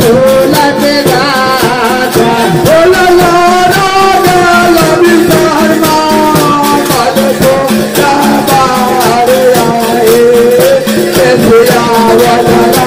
Oh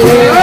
Hallelujah.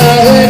caer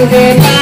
Together.